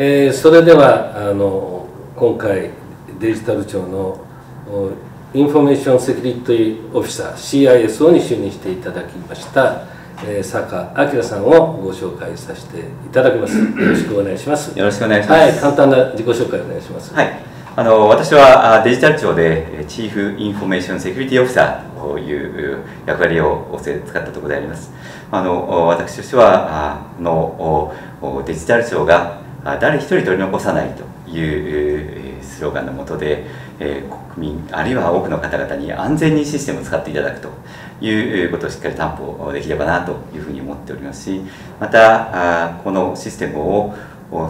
えー、それではあの今回デジタル庁のインフォメーションセキュリティオフィサー CISO に就任していただきました、えー、坂明さんをご紹介させていただきます。よろしくお願いします。よろしくお願いします。はい簡単な自己紹介お願いします。はい。あの私はデジタル庁で Chief Information Security Officer という役割を使ったところであります。あの私としてはあのデジタル庁が誰一人取り残さないというスローガンのもとで、え国民あるいは多くの方々に安全にシステムを使っていただくということをしっかり担保できればなというふうに思っておりますしまたこのシステムを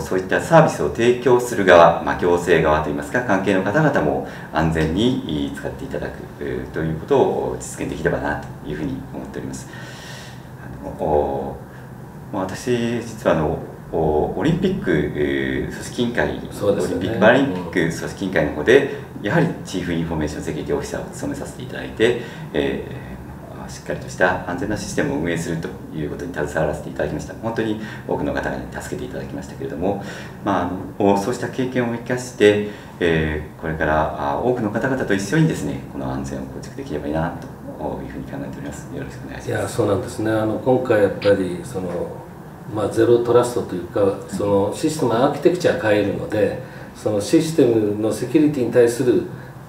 そういったサービスを提供する側、まあ、行政側といいますか関係の方々も安全に使っていただくということを実現できればなというふうに思っております。あの私実はあのオリンピック組織委員会、ね、オリンピック・パラリンピック組織委員会の方で、やはり Chief Information Security Officer を務めさせていただいて、えー、しっかりとした安全なシステムを運営するということに携わらせていただきました。本当に多くの方々に助けていただきましたけれども、まあ、そうした経験を生かして、えー、これから多くの方々と一緒にですね、この安全を構築できればいいなというふうに考えております。よろしくお願いします。いや、そうなんですね。あの今回やっぱりそのまあ、ゼロトラストというかそのシステムアーキテクチャ変えるのでそのシステムのセキュリティに対する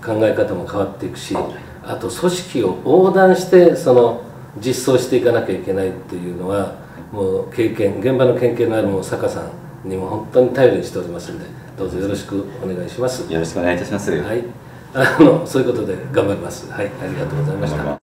考え方も変わっていくしあと組織を横断してその実装していかなきゃいけないっていうのはもう経験現場の経験のあるもう坂さんにも本当に頼りにしておりますのでどうぞよろしくお願いします。よろしくお願いいたします。はい。あのそういうことで頑張ります。はいありがとうございました